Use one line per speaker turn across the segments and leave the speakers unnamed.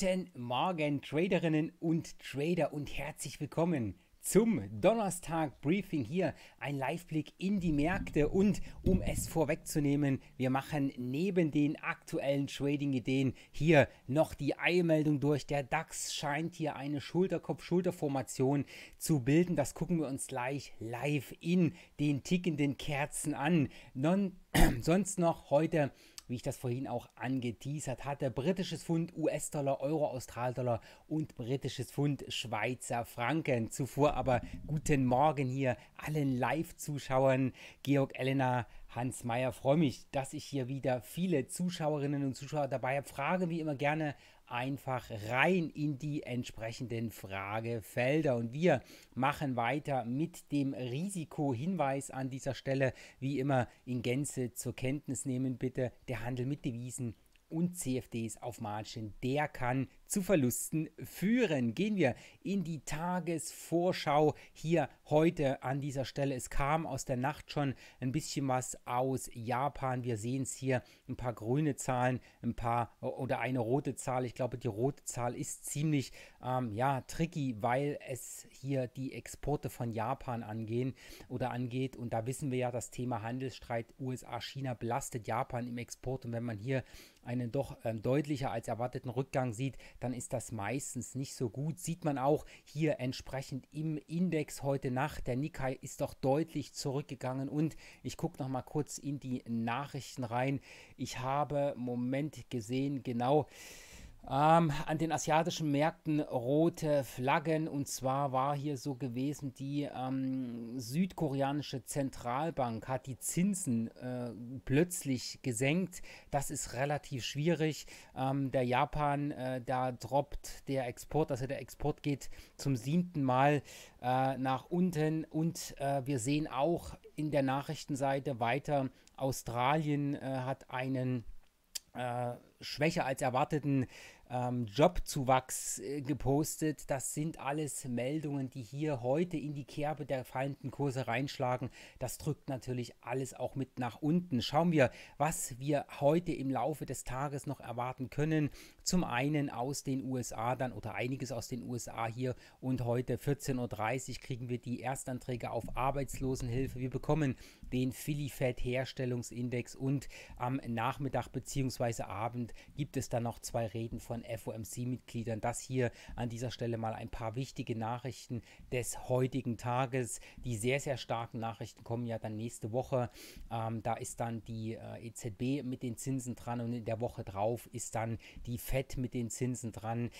Guten Morgen, Traderinnen und Trader und herzlich willkommen zum Donnerstag Briefing hier. Ein Liveblick in die Märkte und um es vorwegzunehmen, wir machen neben den aktuellen Trading-Ideen hier noch die Eilmeldung durch. Der DAX scheint hier eine Schulterkopf-Schulterformation zu bilden. Das gucken wir uns gleich live in den tickenden Kerzen an. Non sonst noch heute wie ich das vorhin auch angeteasert hatte. Britisches Pfund, US-Dollar, Euro, Australdollar und britisches Pfund, Schweizer Franken. Zuvor aber guten Morgen hier allen Live-Zuschauern. Georg Elena, Hans Meyer, freue mich, dass ich hier wieder viele Zuschauerinnen und Zuschauer dabei habe. Frage wie immer gerne einfach rein in die entsprechenden Fragefelder. Und wir machen weiter mit dem Risikohinweis an dieser Stelle. Wie immer in Gänze zur Kenntnis nehmen bitte. Der Handel mit Devisen und CFDs auf Margin, der kann zu Verlusten führen. Gehen wir in die Tagesvorschau hier heute an dieser Stelle. Es kam aus der Nacht schon ein bisschen was aus Japan. Wir sehen es hier, ein paar grüne Zahlen, ein paar oder eine rote Zahl. Ich glaube, die rote Zahl ist ziemlich ähm, ja, tricky, weil es hier die Exporte von Japan angehen oder angeht. Und da wissen wir ja, das Thema Handelsstreit USA-China belastet Japan im Export. Und wenn man hier einen doch ähm, deutlicher als erwarteten Rückgang sieht, dann ist das meistens nicht so gut. Sieht man auch hier entsprechend im Index heute Nacht. Der Nikkei ist doch deutlich zurückgegangen und ich gucke noch mal kurz in die Nachrichten rein. Ich habe Moment gesehen, genau ähm, an den asiatischen Märkten rote Flaggen und zwar war hier so gewesen, die ähm, südkoreanische Zentralbank hat die Zinsen äh, plötzlich gesenkt. Das ist relativ schwierig. Ähm, der Japan, äh, da droppt der Export, also der Export geht zum siebten Mal äh, nach unten und äh, wir sehen auch in der Nachrichtenseite weiter, Australien äh, hat einen äh, schwächer als erwarteten ähm, Jobzuwachs äh, gepostet. Das sind alles Meldungen, die hier heute in die Kerbe der fallenden Kurse reinschlagen. Das drückt natürlich alles auch mit nach unten. Schauen wir, was wir heute im Laufe des Tages noch erwarten können. Zum einen aus den USA dann oder einiges aus den USA hier und heute 14.30 Uhr kriegen wir die Erstanträge auf Arbeitslosenhilfe. Wir bekommen den Philly Fed Herstellungsindex und am Nachmittag bzw. Abend gibt es dann noch zwei Reden von FOMC-Mitgliedern. Das hier an dieser Stelle mal ein paar wichtige Nachrichten des heutigen Tages. Die sehr, sehr starken Nachrichten kommen ja dann nächste Woche. Ähm, da ist dann die äh, EZB mit den Zinsen dran und in der Woche drauf ist dann die FED mit den Zinsen dran.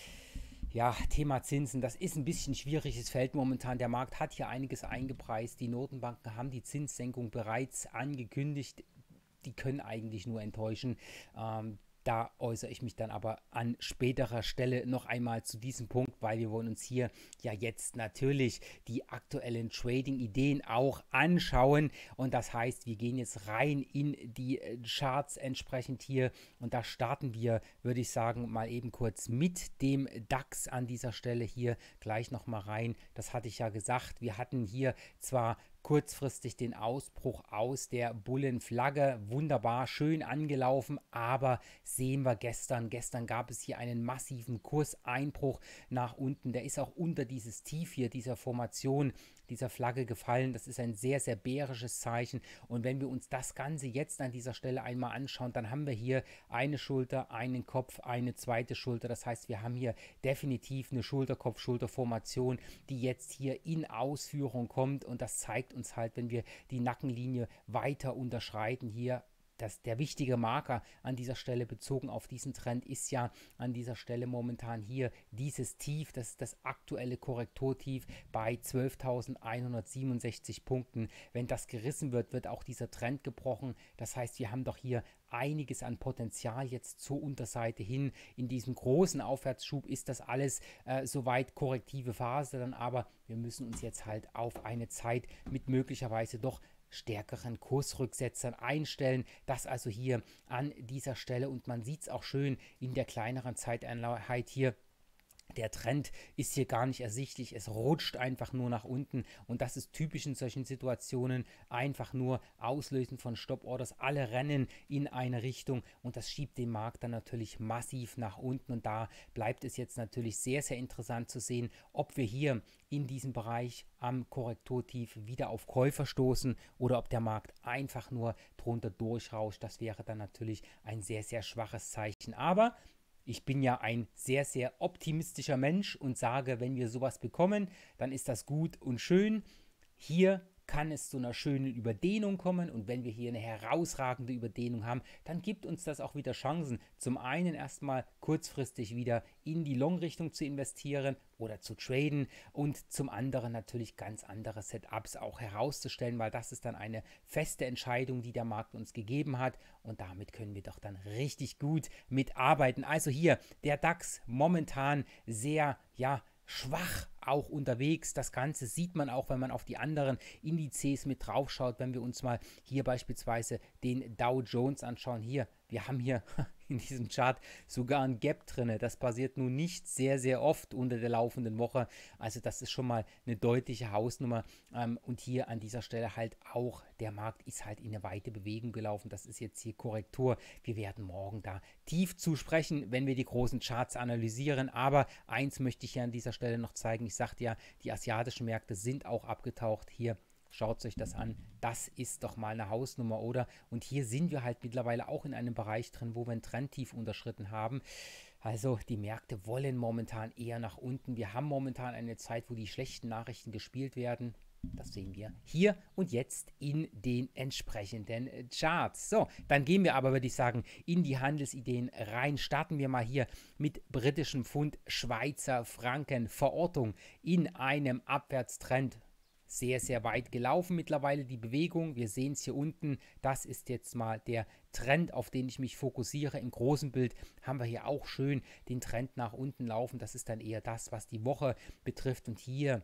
Ja, Thema Zinsen, das ist ein bisschen schwieriges Feld momentan. Der Markt hat hier einiges eingepreist. Die Notenbanken haben die Zinssenkung bereits angekündigt. Die können eigentlich nur enttäuschen. Ähm, da äußere ich mich dann aber an späterer Stelle noch einmal zu diesem Punkt, weil wir wollen uns hier ja jetzt natürlich die aktuellen Trading-Ideen auch anschauen. Und das heißt, wir gehen jetzt rein in die äh, Charts entsprechend hier. Und da starten wir, würde ich sagen, mal eben kurz mit dem DAX an dieser Stelle hier gleich nochmal rein. Das hatte ich ja gesagt. Wir hatten hier zwar kurzfristig den Ausbruch aus der Bullenflagge. Wunderbar, schön angelaufen, aber sehen wir gestern. Gestern gab es hier einen massiven Kurseinbruch nach unten. Der ist auch unter dieses Tief hier, dieser Formation, dieser Flagge gefallen. Das ist ein sehr, sehr bärisches Zeichen. Und wenn wir uns das Ganze jetzt an dieser Stelle einmal anschauen, dann haben wir hier eine Schulter, einen Kopf, eine zweite Schulter. Das heißt, wir haben hier definitiv eine Schulterkopf-Schulterformation, die jetzt hier in Ausführung kommt. Und das zeigt uns halt, wenn wir die Nackenlinie weiter unterschreiten, hier das, der wichtige Marker an dieser Stelle bezogen auf diesen Trend ist ja an dieser Stelle momentan hier dieses Tief, das ist das aktuelle Korrekturtief bei 12.167 Punkten. Wenn das gerissen wird, wird auch dieser Trend gebrochen. Das heißt, wir haben doch hier einiges an Potenzial jetzt zur Unterseite hin. In diesem großen Aufwärtsschub ist das alles äh, soweit korrektive Phase dann, aber wir müssen uns jetzt halt auf eine Zeit mit möglicherweise doch stärkeren Kursrücksetzern einstellen. Das also hier an dieser Stelle und man sieht es auch schön in der kleineren Zeiteinheit hier der Trend ist hier gar nicht ersichtlich, es rutscht einfach nur nach unten. Und das ist typisch in solchen Situationen, einfach nur Auslösen von Stop-Orders, alle rennen in eine Richtung. Und das schiebt den Markt dann natürlich massiv nach unten. Und da bleibt es jetzt natürlich sehr, sehr interessant zu sehen, ob wir hier in diesem Bereich am Korrekturtief wieder auf Käufer stoßen oder ob der Markt einfach nur drunter durchrauscht, das wäre dann natürlich ein sehr, sehr schwaches Zeichen, aber ich bin ja ein sehr, sehr optimistischer Mensch und sage, wenn wir sowas bekommen, dann ist das gut und schön. Hier kann es zu einer schönen Überdehnung kommen und wenn wir hier eine herausragende Überdehnung haben, dann gibt uns das auch wieder Chancen, zum einen erstmal kurzfristig wieder in die Long-Richtung zu investieren oder zu traden und zum anderen natürlich ganz andere Setups auch herauszustellen, weil das ist dann eine feste Entscheidung, die der Markt uns gegeben hat und damit können wir doch dann richtig gut mitarbeiten. Also hier der DAX momentan sehr, ja, schwach auch unterwegs. Das Ganze sieht man auch, wenn man auf die anderen Indizes mit drauf schaut. Wenn wir uns mal hier beispielsweise den Dow Jones anschauen. Hier, wir haben hier in diesem Chart sogar ein Gap drin. Das passiert nun nicht sehr, sehr oft unter der laufenden Woche. Also das ist schon mal eine deutliche Hausnummer. Ähm, und hier an dieser Stelle halt auch, der Markt ist halt in eine weite Bewegung gelaufen. Das ist jetzt hier Korrektur. Wir werden morgen da tief zu sprechen, wenn wir die großen Charts analysieren. Aber eins möchte ich hier an dieser Stelle noch zeigen. Ich sagte ja, die asiatischen Märkte sind auch abgetaucht. Hier Schaut euch das an. Das ist doch mal eine Hausnummer, oder? Und hier sind wir halt mittlerweile auch in einem Bereich drin, wo wir ein Trendtief unterschritten haben. Also die Märkte wollen momentan eher nach unten. Wir haben momentan eine Zeit, wo die schlechten Nachrichten gespielt werden. Das sehen wir hier und jetzt in den entsprechenden Charts. So, dann gehen wir aber, würde ich sagen, in die Handelsideen rein. Starten wir mal hier mit britischem Pfund, Schweizer Franken, Verortung in einem Abwärtstrend sehr, sehr weit gelaufen mittlerweile, die Bewegung. Wir sehen es hier unten. Das ist jetzt mal der Trend, auf den ich mich fokussiere. Im großen Bild haben wir hier auch schön den Trend nach unten laufen. Das ist dann eher das, was die Woche betrifft. Und hier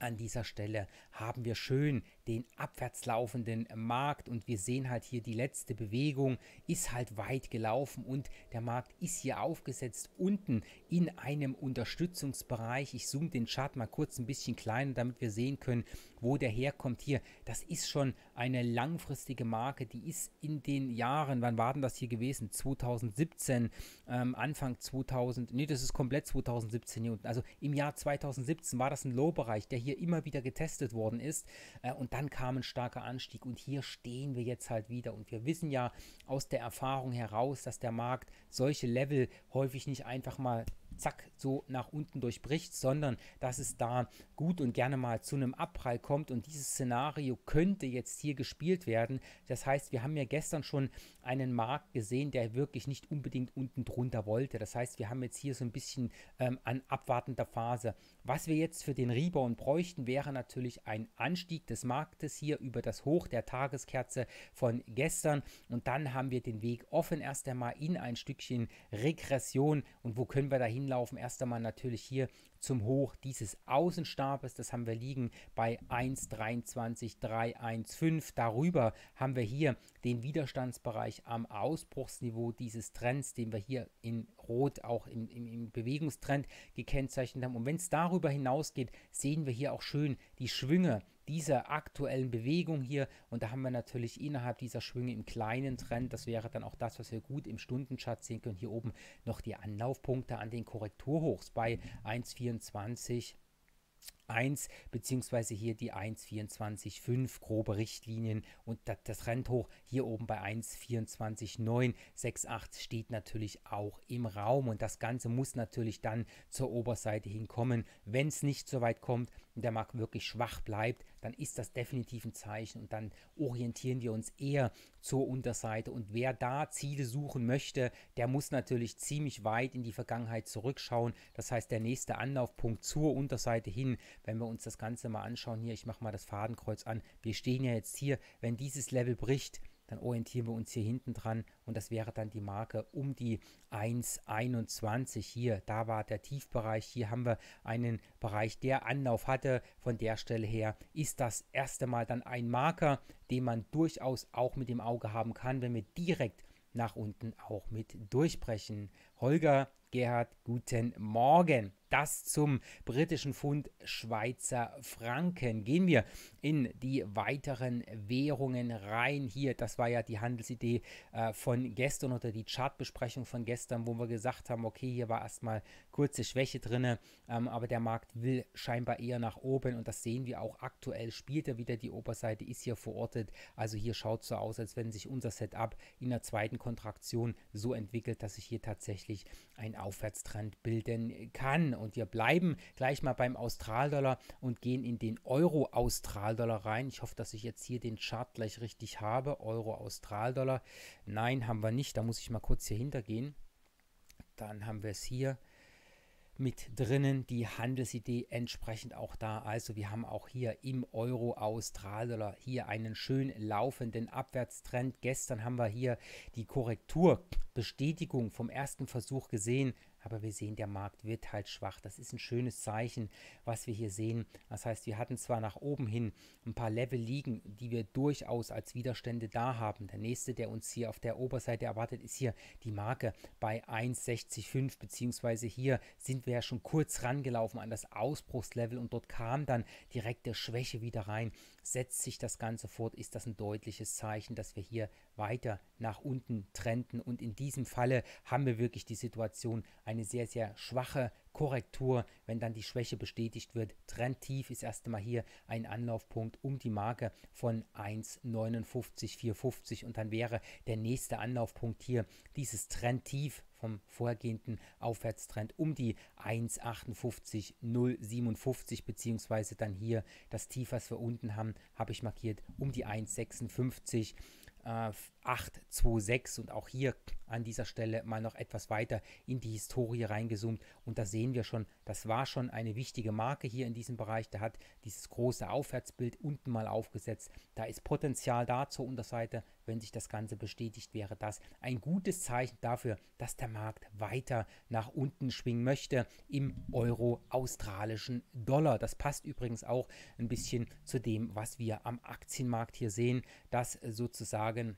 an dieser Stelle haben wir schön den abwärts laufenden Markt und wir sehen halt hier die letzte Bewegung ist halt weit gelaufen und der Markt ist hier aufgesetzt unten in einem Unterstützungsbereich. Ich zoome den Chart mal kurz ein bisschen kleiner, damit wir sehen können, wo der herkommt. Hier, das ist schon eine langfristige Marke, die ist in den Jahren, wann war denn das hier gewesen? 2017, ähm, Anfang 2000, nee, das ist komplett 2017 hier unten. Also im Jahr 2017 war das ein Low-Bereich, der hier immer wieder getestet worden ist äh, und dann kam ein starker Anstieg und hier stehen wir jetzt halt wieder und wir wissen ja aus der Erfahrung heraus, dass der Markt solche Level häufig nicht einfach mal zack, so nach unten durchbricht, sondern dass es da gut und gerne mal zu einem Abprall kommt und dieses Szenario könnte jetzt hier gespielt werden. Das heißt, wir haben ja gestern schon einen Markt gesehen, der wirklich nicht unbedingt unten drunter wollte. Das heißt, wir haben jetzt hier so ein bisschen ähm, an abwartender Phase. Was wir jetzt für den Rebound bräuchten, wäre natürlich ein Anstieg des Marktes hier über das Hoch der Tageskerze von gestern und dann haben wir den Weg offen erst einmal in ein Stückchen Regression und wo können wir da hinlaufen? Erst einmal natürlich hier zum Hoch dieses Außenstabes. Das haben wir liegen bei 1,23315. Darüber haben wir hier den Widerstandsbereich am Ausbruchsniveau dieses Trends, den wir hier in Rot auch im, im, im Bewegungstrend gekennzeichnet haben. Und wenn es darüber hinausgeht, sehen wir hier auch schön die Schwünge dieser aktuellen Bewegung hier. Und da haben wir natürlich innerhalb dieser Schwünge im kleinen Trend, das wäre dann auch das, was wir gut im Stundenchart sehen können, hier oben noch die Anlaufpunkte an den Korrekturhochs bei 1,24. 1 beziehungsweise hier die 1,24,5 grobe Richtlinien und das, das hier oben bei 1,24,968 steht natürlich auch im Raum und das Ganze muss natürlich dann zur Oberseite hinkommen. Wenn es nicht so weit kommt und der Markt wirklich schwach bleibt, dann ist das definitiv ein Zeichen und dann orientieren wir uns eher zur Unterseite und wer da Ziele suchen möchte, der muss natürlich ziemlich weit in die Vergangenheit zurückschauen. Das heißt, der nächste Anlaufpunkt zur Unterseite hin wenn wir uns das Ganze mal anschauen, hier, ich mache mal das Fadenkreuz an, wir stehen ja jetzt hier, wenn dieses Level bricht, dann orientieren wir uns hier hinten dran und das wäre dann die Marke um die 1,21 hier. Da war der Tiefbereich. Hier haben wir einen Bereich, der Anlauf hatte. Von der Stelle her ist das erste Mal dann ein Marker, den man durchaus auch mit dem Auge haben kann, wenn wir direkt nach unten auch mit durchbrechen. Holger Gerhard, guten Morgen. Das zum britischen Pfund Schweizer Franken. Gehen wir in die weiteren Währungen rein. Hier, das war ja die Handelsidee äh, von gestern oder die Chartbesprechung von gestern, wo wir gesagt haben, okay, hier war erstmal kurze Schwäche drin, ähm, aber der Markt will scheinbar eher nach oben und das sehen wir auch aktuell. Spielt er wieder die Oberseite, ist hier verortet. Also hier schaut es so aus, als wenn sich unser Setup in der zweiten Kontraktion so entwickelt, dass sich hier tatsächlich ein Aufwärtstrend bilden kann. Und wir bleiben gleich mal beim Australdollar und gehen in den Euro-Australdollar rein. Ich hoffe, dass ich jetzt hier den Chart gleich richtig habe. Euro-Australdollar. Nein, haben wir nicht. Da muss ich mal kurz hier hintergehen. Dann haben wir es hier mit drinnen, die Handelsidee entsprechend auch da. Also wir haben auch hier im Euro Australdollar hier einen schön laufenden Abwärtstrend. Gestern haben wir hier die Korrekturbestätigung vom ersten Versuch gesehen. Aber wir sehen, der Markt wird halt schwach. Das ist ein schönes Zeichen, was wir hier sehen. Das heißt, wir hatten zwar nach oben hin ein paar Level liegen, die wir durchaus als Widerstände da haben. Der nächste, der uns hier auf der Oberseite erwartet, ist hier die Marke bei 1,65 beziehungsweise hier sind wir ja schon kurz rangelaufen an das Ausbruchslevel und dort kam dann direkte Schwäche wieder rein. Setzt sich das Ganze fort, ist das ein deutliches Zeichen, dass wir hier weiter nach unten trenden und in diesem Falle haben wir wirklich die Situation, eine sehr, sehr schwache Korrektur, wenn dann die Schwäche bestätigt wird. Trendtief ist erst einmal hier ein Anlaufpunkt um die Marke von 1,59,450 und dann wäre der nächste Anlaufpunkt hier dieses Trendtief vom vorgehenden Aufwärtstrend um die 1,58,057 beziehungsweise dann hier das Tief, was wir unten haben, habe ich markiert um die 1,56 äh, 826 und auch hier an dieser Stelle mal noch etwas weiter in die Historie reingezoomt. Und da sehen wir schon, das war schon eine wichtige Marke hier in diesem Bereich, da hat dieses große Aufwärtsbild unten mal aufgesetzt, da ist Potenzial da zur Unterseite, wenn sich das Ganze bestätigt, wäre das ein gutes Zeichen dafür, dass der Markt weiter nach unten schwingen möchte im Euro-australischen Dollar. Das passt übrigens auch ein bisschen zu dem, was wir am Aktienmarkt hier sehen, dass sozusagen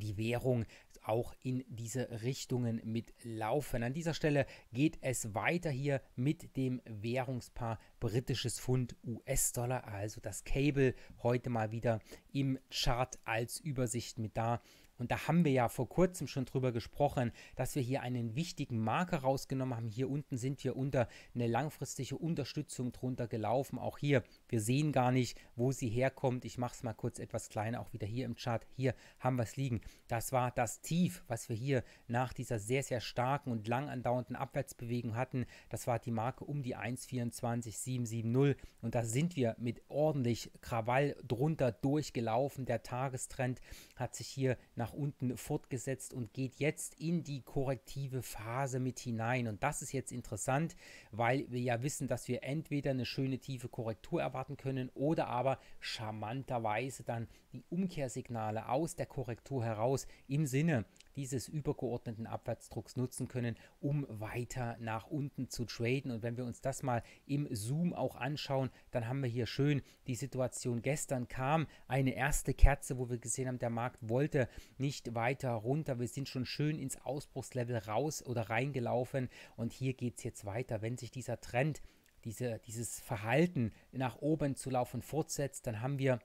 die Währung auch in diese Richtungen mitlaufen. An dieser Stelle geht es weiter hier mit dem Währungspaar britisches Pfund US-Dollar, also das Cable heute mal wieder im Chart als Übersicht mit da. Und da haben wir ja vor kurzem schon drüber gesprochen, dass wir hier einen wichtigen Marker rausgenommen haben. Hier unten sind wir unter eine langfristige Unterstützung drunter gelaufen. Auch hier, wir sehen gar nicht, wo sie herkommt. Ich mache es mal kurz etwas kleiner, auch wieder hier im Chart. Hier haben wir es liegen. Das war das Tief, was wir hier nach dieser sehr, sehr starken und lang andauernden Abwärtsbewegung hatten. Das war die Marke um die 1,24770. Und da sind wir mit ordentlich Krawall drunter durchgelaufen. Der Tagestrend hat sich hier nach unten fortgesetzt und geht jetzt in die korrektive Phase mit hinein. Und das ist jetzt interessant, weil wir ja wissen, dass wir entweder eine schöne tiefe Korrektur erwarten können oder aber charmanterweise dann die Umkehrsignale aus der Korrektur heraus im Sinne dieses übergeordneten Abwärtsdrucks nutzen können, um weiter nach unten zu traden. Und wenn wir uns das mal im Zoom auch anschauen, dann haben wir hier schön die Situation. Gestern kam eine erste Kerze, wo wir gesehen haben, der Markt wollte nicht weiter runter. Wir sind schon schön ins Ausbruchslevel raus oder reingelaufen. Und hier geht es jetzt weiter. Wenn sich dieser Trend, diese, dieses Verhalten nach oben zu laufen fortsetzt, dann haben wir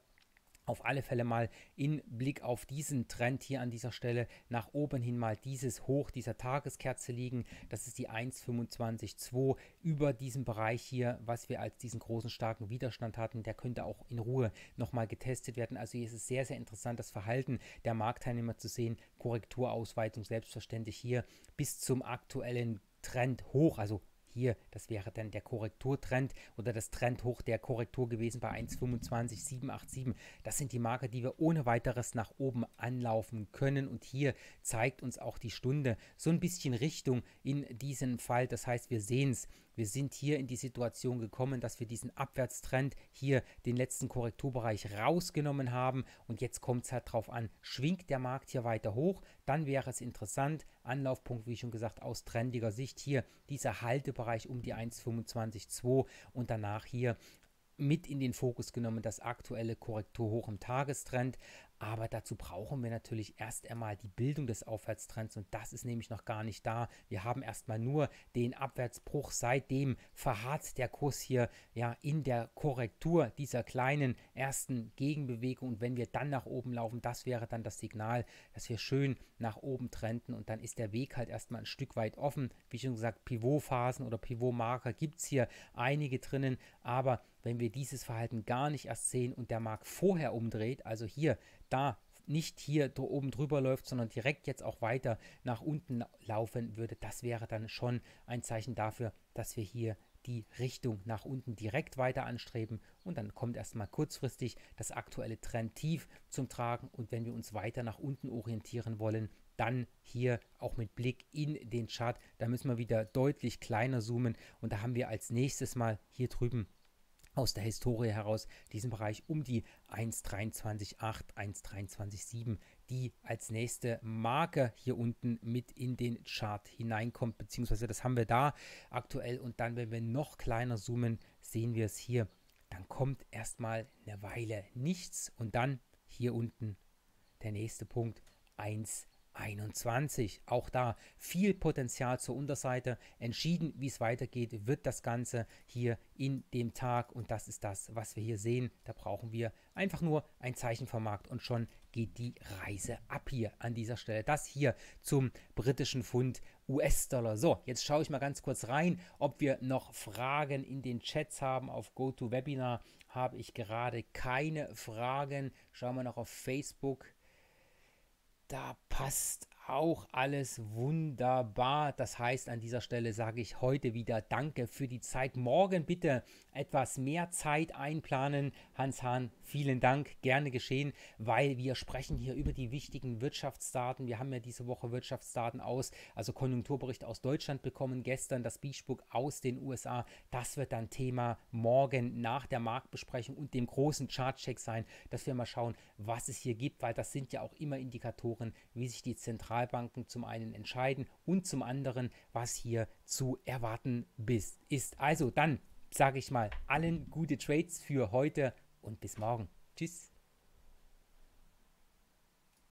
auf alle Fälle mal in Blick auf diesen Trend hier an dieser Stelle nach oben hin mal dieses Hoch dieser Tageskerze liegen. Das ist die 1,25,2 über diesem Bereich hier, was wir als diesen großen starken Widerstand hatten. Der könnte auch in Ruhe nochmal getestet werden. Also hier ist es sehr, sehr interessant, das Verhalten der Marktteilnehmer zu sehen. Korrekturausweitung selbstverständlich hier bis zum aktuellen Trend hoch, also hier, das wäre dann der Korrekturtrend oder das Trendhoch der Korrektur gewesen bei 1,25787. Das sind die Marker, die wir ohne weiteres nach oben anlaufen können. Und hier zeigt uns auch die Stunde so ein bisschen Richtung in diesem Fall. Das heißt, wir sehen es. Wir sind hier in die Situation gekommen, dass wir diesen Abwärtstrend hier den letzten Korrekturbereich rausgenommen haben. Und jetzt kommt es halt darauf an, schwingt der Markt hier weiter hoch, dann wäre es interessant. Anlaufpunkt, wie schon gesagt, aus trendiger Sicht hier dieser Haltebereich um die 1,25,2 und danach hier mit in den Fokus genommen das aktuelle Korrekturhoch im Tagestrend Aber dazu brauchen wir natürlich erst einmal die Bildung des Aufwärtstrends und das ist nämlich noch gar nicht da. Wir haben erstmal nur den Abwärtsbruch. Seitdem verharrt der Kurs hier ja in der Korrektur dieser kleinen ersten Gegenbewegung und wenn wir dann nach oben laufen, das wäre dann das Signal, dass wir schön nach oben trenden und dann ist der Weg halt erstmal ein Stück weit offen. Wie schon gesagt, Pivotphasen oder Pivotmarker gibt es hier einige drinnen, aber wenn wir dieses Verhalten gar nicht erst sehen und der Markt vorher umdreht, also hier, da nicht hier oben drüber läuft, sondern direkt jetzt auch weiter nach unten laufen würde, das wäre dann schon ein Zeichen dafür, dass wir hier die Richtung nach unten direkt weiter anstreben und dann kommt erstmal kurzfristig das aktuelle Trendtief zum Tragen und wenn wir uns weiter nach unten orientieren wollen, dann hier auch mit Blick in den Chart, da müssen wir wieder deutlich kleiner zoomen und da haben wir als nächstes mal hier drüben aus der Historie heraus diesen Bereich um die 1,23,8, 1,23,7, die als nächste Marke hier unten mit in den Chart hineinkommt, beziehungsweise das haben wir da aktuell. Und dann, wenn wir noch kleiner zoomen, sehen wir es hier, dann kommt erstmal eine Weile nichts. Und dann hier unten der nächste Punkt 1, 21. Auch da viel Potenzial zur Unterseite. Entschieden, wie es weitergeht, wird das Ganze hier in dem Tag. Und das ist das, was wir hier sehen. Da brauchen wir einfach nur ein Zeichen vom Markt und schon geht die Reise ab hier an dieser Stelle. Das hier zum britischen Pfund US-Dollar. So, jetzt schaue ich mal ganz kurz rein, ob wir noch Fragen in den Chats haben. Auf GoToWebinar habe ich gerade keine Fragen. Schauen wir noch auf Facebook da passt auch alles wunderbar. Das heißt, an dieser Stelle sage ich heute wieder Danke für die Zeit. Morgen bitte etwas mehr Zeit einplanen. Hans Hahn, vielen Dank, gerne geschehen, weil wir sprechen hier über die wichtigen Wirtschaftsdaten. Wir haben ja diese Woche Wirtschaftsdaten aus, also Konjunkturbericht aus Deutschland bekommen, gestern das Bischbuck aus den USA. Das wird dann Thema morgen nach der Marktbesprechung und dem großen Chartcheck sein, dass wir mal schauen, was es hier gibt, weil das sind ja auch immer Indikatoren, wie sich die Zentral Zentralbanken zum einen entscheiden und zum anderen, was hier zu erwarten ist. Also dann sage ich mal allen gute Trades für heute und bis morgen. Tschüss.